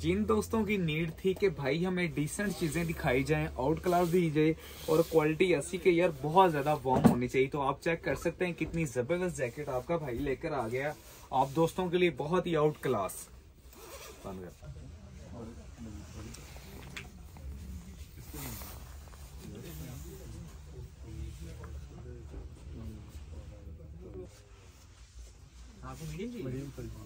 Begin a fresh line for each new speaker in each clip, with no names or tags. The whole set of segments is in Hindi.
जिन दोस्तों की नीड थी कि भाई हमें डिसेंट चीज़ें दिखाई जाएँ आउट क्लास दी जाए, और क्वालिटी ऐसी कि यार बहुत ज़्यादा वार्म होनी चाहिए तो आप चेक कर सकते हैं कितनी ज़बरदस्त जैकेट आपका भाई लेकर आ गया। आप दोस्तों के लिए बहुत ही आउट क्लास आपको मीडियम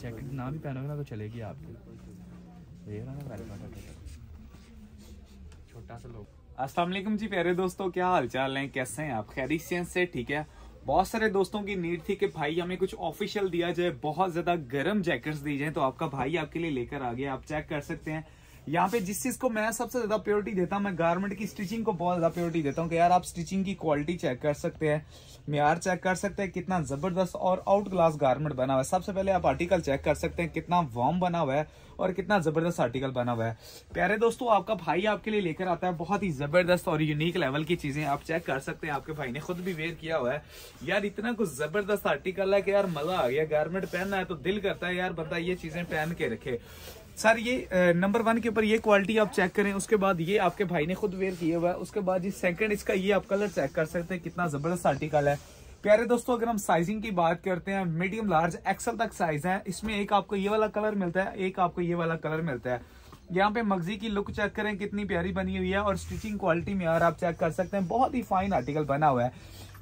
जैकेट ना भी पहनोगे ना तो चलेगी आपकी। छोटा सा लोग
वालेकुम जी, प्यारे दोस्तों, क्या हाल चाल है? कैसे हैं आप? खैरियत से ठीक है? बहुत सारे दोस्तों की नीड थी कि भाई हमें कुछ ऑफिशियल दिया जाए, बहुत ज़्यादा गर्म जैकेट्स दी जाए तो आपका भाई आपके लिए लेकर आ गया। आप चेक कर सकते हैं। यहाँ पे जिस चीज़ को मैं सबसे ज़्यादा प्योरिटी देता हूँ, मैं गारमेंट की स्टिचिंग को बहुत ज़्यादा प्योरिटी देता हूँ कि यार आप स्टिचिंग की क्वालिटी चेक कर सकते हैं, म्यार चेक कर सकते हैं कितना ज़बरदस्त और आउट क्लास गारमेंट बना हुआ है। सबसे पहले आप आर्टिकल चेक कर सकते हैं कितना वार्म बना हुआ है और कितना ज़बरदस्त आर्टिकल बना हुआ है। प्यारे दोस्तों, आपका भाई आपके लिए लेकर आता है बहुत ही ज़बरदस्त और यूनिक लेवल की चीज़ें। आप चेक कर सकते हैं, आपके भाई ने खुद भी वेयर किया हुआ है। यार इतना कुछ ज़बरदस्त आर्टिकल है कि यार मज़ा आ गया गारमेंट पहनना है तो दिल करता है, यार बंदा ये चीज़ें पहन के रखे। सर, ये नंबर वन के ऊपर ये क्वालिटी आप चेक करें, उसके बाद ये आपके भाई ने खुद वेयर किया हुआ है, उसके बाद ये सेकंड इसका ये आप कलर चेक कर सकते हैं, कितना ज़बरदस्त आर्टिकल है। प्यारे दोस्तों, अगर हम साइजिंग की बात करते हैं मीडियम लार्ज एक्सल तक साइज़ है, इसमें एक आपको ये वाला कलर मिलता है, एक आपको ये वाला कलर मिलता है। यहाँ पे मगजी की लुक चेक करें, कितनी प्यारी बनी हुई है, और स्टिचिंग क्वालिटी में यार आप चेक कर सकते हैं, बहुत ही फाइन आर्टिकल बना हुआ है।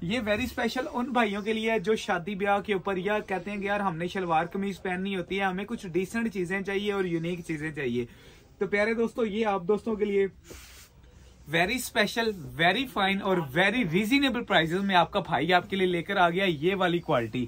ये वेरी स्पेशल उन भाइयों के लिए है जो शादी ब्याह के ऊपर या कहते हैं कि यार हमने शलवार कमीज पहननी होती है, हमें कुछ डिसेंट चीज़ें चाहिए और यूनिक चीज़ें चाहिए। तो प्यारे दोस्तों, ये आप दोस्तों के लिए वेरी स्पेशल वेरी फाइन और वेरी रिजनेबल प्राइजेस में आपका भाई आपके लिए लेकर आ गया ये वाली क्वालिटी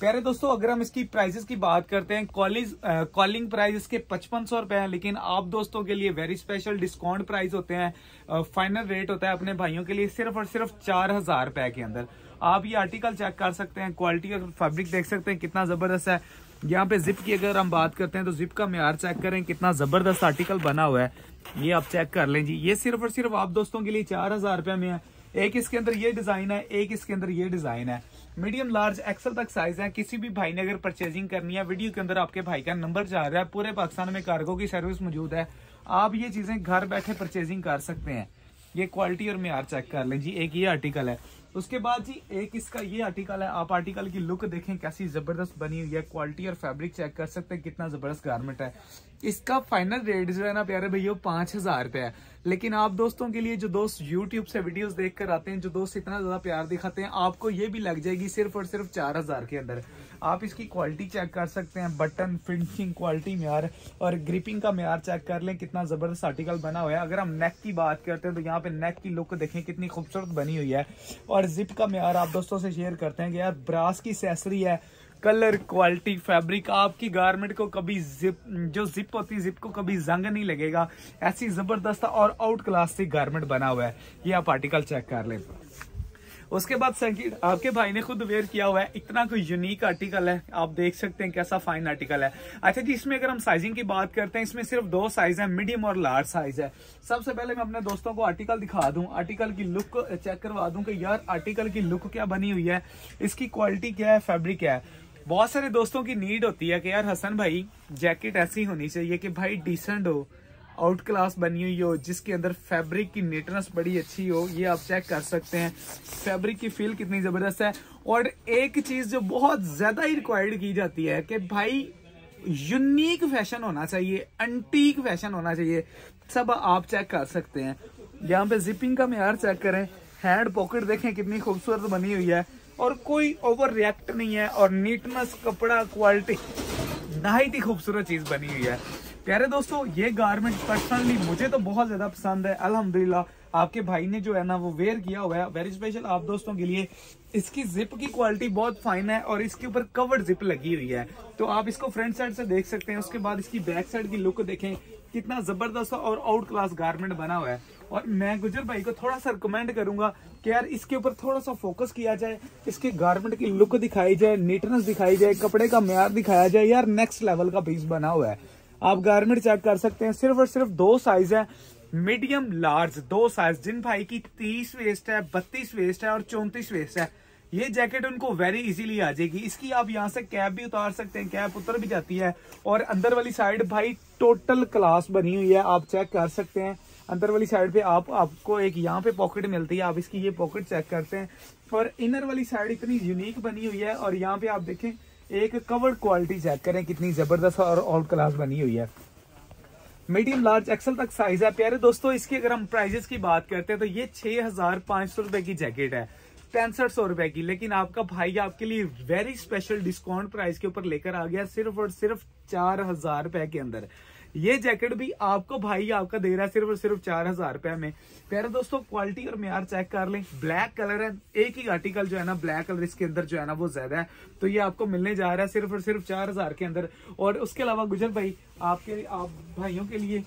प्यारे दोस्तों, अगर हम इसकी प्राइसेस की बात करते हैं कॉलेज कॉलिंग प्राइस इसके पचपन सौ रुपए है, लेकिन आप दोस्तों के लिए वेरी स्पेशल डिस्काउंट प्राइस होते हैं फाइनल रेट होता है अपने भाइयों के लिए सिर्फ़ और सिर्फ़ चार हज़ार रुपए के अंदर। आप ये आर्टिकल चेक कर सकते हैं क्वालिटी और फैब्रिक देख सकते हैं, कितना ज़बरदस्त है। यहाँ पे जिप की अगर हम बात करते हैं तो जिप का म्यार चेक करें, कितना ज़बरदस्त आर्टिकल बना हुआ है। ये आप चेक कर लें जी। ये सिर्फ़ और सिर्फ़ आप दोस्तों के लिए चार हज़ार रुपए में है। एक इसके अंदर ये डिज़ाइन है, एक इसके अंदर ये डिज़ाइन है। मीडियम, लार्ज, एक्सल तक साइज़ है। किसी भी भाई ने अगर परचेजिंग करनी है वीडियो के अंदर आपके भाई का नंबर जा रहा है। पूरे पाकिस्तान में कार्गो की सर्विस मौजूद है। आप ये चीज़ें घर बैठे परचेजिंग कर सकते हैं। ये क्वालिटी और म्यार चेक कर लें। जी, एक ये आर्टिकल है। उसके बाद जी, एक इसका ये आर्टिकल है। आप आर्टिकल की लुक देखें, कैसी ज़बरदस्त बनी हुई है। क्वालिटी और फैब्रिक चेक कर सकते हैं, कितना ज़बरदस्त गारमेंट है। इसका फाइनल रेट जो है ना प्यारे भैया पाँच हज़ार रुपए है। लेकिन आप दोस्तों के लिए जो दोस्त यूट्यूब से वीडियोस देख कर आते हैं, जो दोस्त इतना ज़्यादा प्यार दिखाते हैं, आपको ये भी लग जाएगी सिर्फ़ और सिर्फ़ चार हज़ार के अंदर। आप इसकी क्वालिटी चेक कर सकते हैं बटन फिनिशिंग क्वालिटी म्यार, और ग्रिपिंग का म्यार चेक कर लें, कितना ज़बरदस्त आर्टिकल बना हुआ है। अगर हम नेक की बात करते हैं तो यहाँ पे नेक की लुक देखें, कितनी खूबसूरत बनी हुई है। और जिप का म्यार आप दोस्तों से शेयर करते हैं कि यार ब्रास की सेसरी है कलर, क्वालिटी, फैब्रिक, आपकी गारमेंट को कभी जिप, जो जिप होती है, जिप को कभी जंग नहीं लगेगा। ऐसी ज़बरदस्त और आउट क्लास सी गारमेंट बना हुआ है। ये आप आर्टिकल चेक कर लें। उसके बाद सेकंड आपके भाई ने खुद वेयर किया हुआ है। इतना कोई यूनिक आर्टिकल है। आप देख सकते हैं कैसा फाइन आर्टिकल है। अच्छा जी, इसमें अगर हम साइजिंग की बात करते हैं, इसमें सिर्फ़ दो साइज़ है मीडियम और लार्ज साइज़ है। सबसे पहले मैं अपने दोस्तों को आर्टिकल दिखा दूँ। आर्टिकल की लुक चेक करवा दूँ कि यार आर्टिकल की लुक क्या बनी हुई है। इसकी क्वालिटी क्या है फैब्रिक क्या है। बहुत सारे दोस्तों की नीड होती है कि यार हसन भाई जैकेट ऐसी होनी चाहिए कि भाई डिसेंट हो आउट क्लास बनी हुई हो, जिसके अंदर फैब्रिक की नीटनेस बड़ी अच्छी हो, ये आप चेक कर सकते हैं। फैब्रिक की फील कितनी ज़बरदस्त है। और एक चीज़ जो बहुत ज़्यादा ही रिक्वायर्ड की जाती है कि भाई यूनिक फ़ैशन होना चाहिए अंटीक फ़ैशन होना चाहिए, सब आप चेक कर सकते हैं। यहाँ पे जिपिंग का म्यार चेक करें। हैंड पॉकेट देखें कितनी खूबसूरत बनी हुई है। और कोई ओवर रिएक्ट नहीं है और नीटनेस कपड़ा क्वालिटी नहायत ही खूबसूरत चीज़ बनी हुई है। प्यारे दोस्तों, ये गारमेंट पर्सनली मुझे तो बहुत ज़्यादा पसंद है, अल्हम्दुलिल्लाह। आपके भाई ने जो है ना, वो वेयर किया हुआ है। वेरी स्पेशल आप दोस्तों के लिए। इसकी जिप की क्वालिटी बहुत फाइन है और इसके ऊपर कवर्ड जिप लगी हुई है। तो आप इसको फ्रंट साइड से देख सकते हैं, उसके बाद इसकी बैक साइड की लुक देखें। कितना ज़बरदस्त और आउट क्लास गारमेंट बना हुआ है। और मैं गुजर भाई को थोड़ा सा रिकमेंड करूँगा कि यार इसके ऊपर थोड़ा सा फोकस किया जाए, इसके गारमेंट की लुक दिखाई जाए नीटनेस दिखाई जाए, कपड़े का म्यार दिखाया जाए, यार नेक्स्ट लेवल का पीस बना हुआ है। आप गारमेंट चेक कर सकते हैं, सिर्फ़ और सिर्फ़ दो साइज़ है मीडियम लार्ज दो साइज़ जिन भाई की तीस वेस्ट है, बत्तीस वेस्ट है और चौंतीस वेस्ट है। ये जैकेट उनको वेरी इजीली आ जाएगी। इसकी आप यहाँ से कैप भी उतार सकते हैं, कैप उतर भी जाती है। और अंदर वाली साइड भाई टोटल क्लास बनी हुई है, आप चेक कर सकते हैं। अंदर वाली साइड पे आप, आपको एक यहाँ पे पॉकेट मिलती है, आप इसकी ये पॉकेट चेक करते हैं। और इनर वाली साइड इतनी यूनिक बनी हुई है और यहाँ पे आप देखें, एक कवर्ड क्वालिटी चेक करें कितनी ज़बरदस्त और ऑल क्लास बनी हुई है। मीडियम लार्ज एक्सल तक साइज़ है। प्यारे दोस्तों, इसकी अगर हम प्राइजेस की बात करते हैं तो ये छह हज़ार पाँच सौ रुपए की जैकेट है। पैंसठ सौ रुपए की। लेकिन आपका भाई आपके लिए वेरी स्पेशल डिस्काउंट प्राइस के ऊपर लेकर आ गया सिर्फ़ और सिर्फ़ चार हज़ार रुपए के अंदर। ये जैकेट भी आपको भाई आपका दे रहा है सिर्फ़ और सिर्फ़ चार हज़ार रुपए में। प्यारे दोस्तों क्वालिटी और म्यार चेक कर लें। ब्लैक कलर है, एक ही आर्टिकल जो है ना ब्लैक कलर इसके अंदर जो है ना, वो ज़्यादा है। तो ये आपको मिलने जा रहा है सिर्फ़ और सिर्फ़ चार हज़ार के अंदर। और उसके अलावा गुजर भाई, आपके आप भाइयों के लिए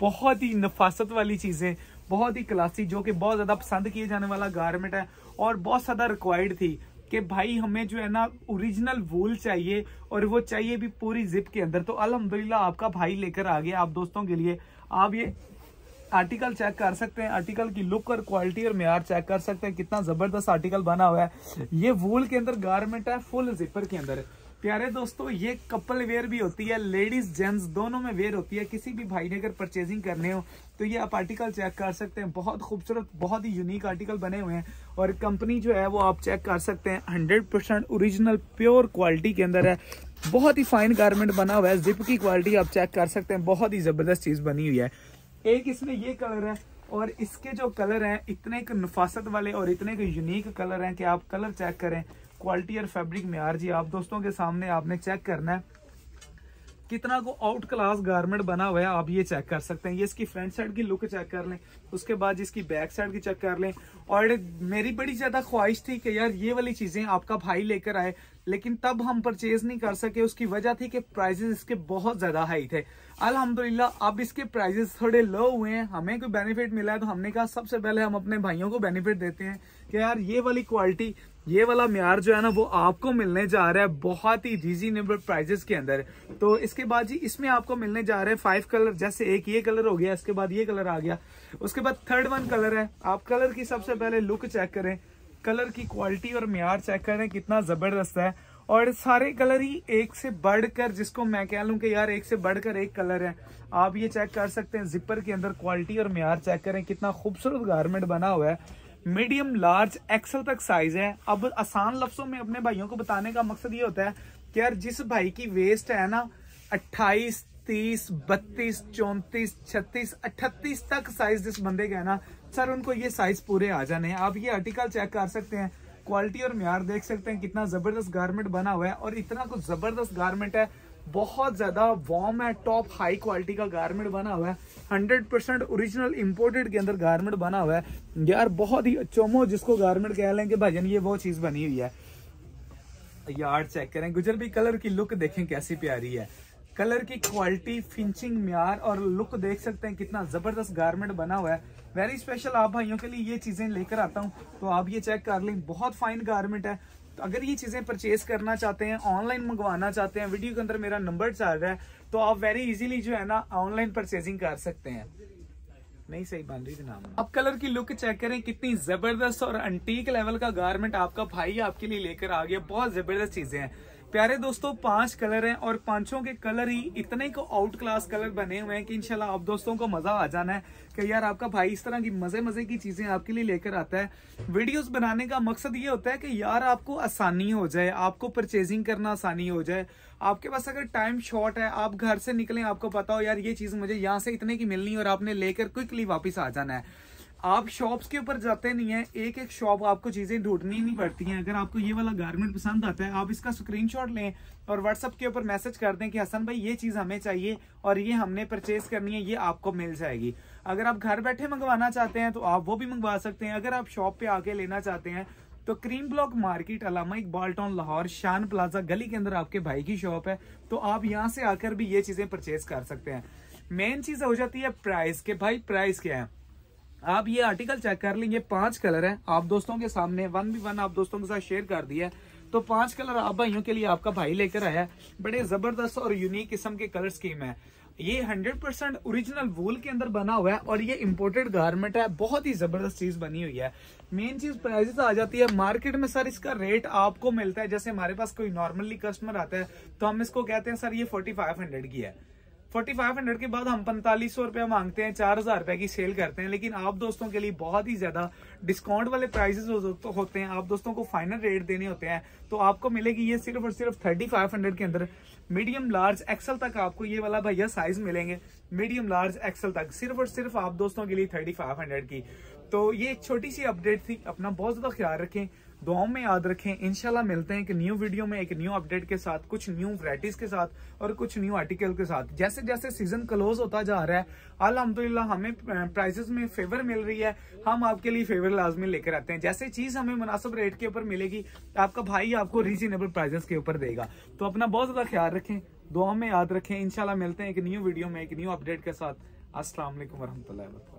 बहुत ही नफासत वाली चीज़ें बहुत ही क्लासी जो कि बहुत ज़्यादा पसंद किए जाने वाला गारमेंट है और बहुत ज़्यादा रिक्वायर्ड थी कि भाई हमें जो है ना ओरिजिनल वूल चाहिए और वो चाहिए भी पूरी जिप के अंदर। तो अल्हम्दुलिल्लाह आपका भाई लेकर आ गया आप दोस्तों के लिए। आप ये आर्टिकल चेक कर सकते हैं। आर्टिकल की लुक और क्वालिटी और म्यार चेक कर सकते हैं। कितना ज़बरदस्त आर्टिकल बना हुआ है। ये वूल के अंदर गारमेंट है फुल जिपर के अंदर। प्यारे दोस्तों, ये कपल वेयर भी होती है, लेडीज़ जेंट्स दोनों में वेयर होती है। किसी भी भाई ने अगर परचेजिंग करने हो तो ये आप आर्टिकल चेक कर सकते हैं। बहुत खूबसूरत, बहुत ही यूनिक आर्टिकल बने हुए हैं और कंपनी जो है वो आप चेक कर सकते हैं। Hundred percent original pure quality के अंदर है। बहुत ही फाइन गारमेंट बना हुआ है। जिप की क्वालिटी आप चेक कर सकते हैं। बहुत ही ज़बरदस्त चीज़ बनी हुई है। एक इसमें ये कलर है और इसके जो कलर हैं, इतने एक नफासत वाले और इतने एक यूनिक कलर हैं कि आप कलर चेक करें। क्वालिटी और फैब्रिक में जी, आप दोस्तों के सामने आपने चेक करना है। कितना को आउट क्लास गारमेंट बना हुआ है, आप ये चेक कर सकते हैं। ये इसकी फ्रंट साइड की लुक चेक कर लें, उसके बाद इसकी बैक साइड की चेक कर लें। और मेरी बड़ी ज़्यादा ख्वाहिश थी कि यार, ये वाली चीज़ें आपका भाई लेकर आए, लेकिन तब हम परचेज नहीं कर सके। उसकी वजह थी कि प्राइजेस इसके बहुत ज़्यादा हाई थे। अल्हम्दुलिल्लाह, अब इसके प्राइजेस थोड़े लो हुए हैं। हमें कोई बेनिफिट मिला है तो हमने कहा, सबसे पहले हम अपने भाइयों को बेनिफिट देते हैं कि यार, ये वाली क्वालिटी ये वाला म्यार जो है ना, वो आपको मिलने जा रहा है बहुत ही रीजनेबल प्राइजेस के अंदर। तो इसके बाद जी, इसमें आपको मिलने जा रहे हैं फाइव कलर जैसे एक ये कलर हो गया, इसके बाद ये कलर आ गया। उसके बाद थर्ड वन कलर है। आप कलर की सबसे पहले लुक चेक करें। कलर की क्वालिटी और म्यार चेक करें, कितना ज़बरदस्त है। और सारे कलर ही एक से बढ़कर, जिसको मैं कह लूँ कि यार एक से बढ़कर एक कलर है। आप ये चेक कर सकते हैं जिपर के अंदर क्वालिटी और म्यार चेक करें, कितना खूबसूरत गारमेंट बना हुआ है। मीडियम, लार्ज, एक्सल तक साइज़ है। अब आसान लफ्जों में अपने भाइयों को बताने का मकसद ये होता है कि यार, जिस भाई की वेस्ट है ना 28 तीस, बत्तीस, चौतीस, छत्तीस अठतीस तक साइज़ जिस बंदे का है ना, सर, उनको ये साइज़ पूरे आ जाने हैं। आप ये आर्टिकल चेक कर सकते हैं। क्वालिटी और म्यार देख सकते हैं, कितना ज़बरदस्त गारमेंट बना हुआ है और इतना कुछ ज़बरदस्त गारमेंट है। बहुत ज़्यादा वॉर्म है टॉप हाई क्वालिटी का गारमेंट बना हुआ है। हंड्रेड परसेंट ओरिजिनल इम्पोर्टेड के अंदर गारमेंट बना हुआ है। यार, बहुत ही चोमो जिसको गारमेंट कह लेंगे भाजन, ये वो चीज़ बनी हुई है। यार चेक करें। गुजर भी कलर की लुक देखें, कैसी प्यारी है। कलर की क्वालिटी फिनिशिंग म्यार और लुक देख सकते हैं कितना ज़बरदस्त गारमेंट बना हुआ है। वेरी स्पेशल आप भाइयों के लिए ये चीज़ें लेकर आता हूँ तो आप ये चेक कर लें। बहुत फाइन गारमेंट है। तो अगर ये चीज़ें परचेज करना चाहते हैं ऑनलाइन मंगवाना चाहते हैं वीडियो के अंदर मेरा नंबर चल रहा है तो आप वेरी इजीली जो है ना ऑनलाइन परचेजिंग कर सकते हैं। नहीं, सही बन रही थी नाम अब कलर की लुक चेक करें, कितनी ज़बरदस्त और अंटीक लेवल का गारमेंट आपका भाई आपके लिए लेकर आ गया, बहुत ज़बरदस्त चीज़ें हैं। प्यारे दोस्तों, पाँच कलर हैं और पाँचों के कलर ही इतने को आउट क्लास कलर बने हुए हैं कि इनशाला आप दोस्तों को मज़ा आ जाना है कि यार आपका भाई इस तरह की मज़े मज़े की चीज़ें आपके लिए लेकर आता है। वीडियोस बनाने का मकसद ये होता है कि यार आपको आसानी हो जाए, आपको परचेजिंग करना आसानी हो जाए। आपके पास अगर टाइम शॉर्ट है, आप घर से निकले, आपको पता हो यार ये चीज़ मुझे यहाँ से इतने की मिलनी और आपने लेकर क्विकली वापिस आ जाना है। आप शॉप्स के ऊपर जाते नहीं है एक एक शॉप आपको चीज़ें ढूंढनी नहीं पड़ती हैं। अगर आपको ये वाला गारमेंट पसंद आता है, आप इसका स्क्रीनशॉट लें और व्हाट्सएप के ऊपर मैसेज कर दें कि, हसन भाई, ये चीज़ हमें चाहिए और ये हमने परचेज करनी है, ये आपको मिल जाएगी। अगर आप घर बैठे मंगवाना चाहते हैं तो आप वो भी मंगवा सकते हैं। अगर आप शॉप पे आके लेना चाहते हैं तो Karim block market Allama Iqbal town Lahore, Shan plaza गली के अंदर आपके भाई की शॉप है तो आप यहाँ से आकर भी ये चीज़ें परचेज कर सकते हैं। मेन चीज़ हो जाती है प्राइस के। भाई प्राइस क्या है? आप ये आर्टिकल चेक कर लेंगे पाँच कलर है। आप दोस्तों के सामने वन बी वन आप दोस्तों के साथ शेयर कर दिया है। तो पाँच कलर आप भाइयों के लिए आपका भाई लेकर आया है। बड़े ज़बरदस्त और यूनिक किस्म के कलर स्कीम है। ये 100% परसेंट ओरिजिनल वूल के अंदर बना हुआ है और ये इम्पोर्टेड गारमेंट है। बहुत ही ज़बरदस्त चीज़ बनी हुई है। मेन चीज़ प्राइसेस आ जाती है। मार्केट में सर इसका रेट आपको मिलता है। जैसे हमारे पास कोई नॉर्मली कस्टमर आता है तो हम इसको कहते हैं, सर, ये फोर्टी फाइव हंड्रेड की है। फोर्टी फाइव हंड्रेड के बाद हम पैंतालीस सौ रुपया मांगते हैं चार हज़ार रुपए की सेल करते हैं लेकिन आप दोस्तों के लिए बहुत ही ज़्यादा डिस्काउंट वाले प्राइसेस हो, तो होते हैं। आप दोस्तों को फाइनल रेट देने होते हैं तो आपको मिलेगी ये सिर्फ़ और सिर्फ़ थर्टी फाइव हंड्रेड के अंदर। मीडियम लार्ज एक्सल तक आपको ये वाला भैया साइज़ मिलेंगे। मीडियम लार्ज एक्सल तक सिर्फ़ और सिर्फ़ आप दोस्तों के लिए थर्टी फाइव हंड्रेड की। तो ये एक छोटी सी अपडेट थी। अपना बहुत ज़्यादा ख्याल रखें। दुआओं में याद रखें। इनशाला मिलते हैं एक न्यू वीडियो में, एक न्यू अपडेट के साथ, कुछ न्यू वराइटीज के साथ और कुछ न्यू आर्टिकल के साथ। जैसे जैसे सीज़न क्लोज होता जा रहा है अलहमदुल्ला हमें प्राइजेस में फेवर मिल रही है। हम आपके लिए फेवर लाजमी लेकर आते हैं। जैसे चीज़ हमें मुनासिब रेट के ऊपर मिलेगी, आपका भाई आपको रीजनेबल प्राइजेस के ऊपर देगा। तो अपना बहुत ज़्यादा ख्याल रखें दुआ में याद रखें। इनशाला मिलते हैं एक न्यू वीडियो में, एक न्यू अपडेट के साथ। असला वरहमल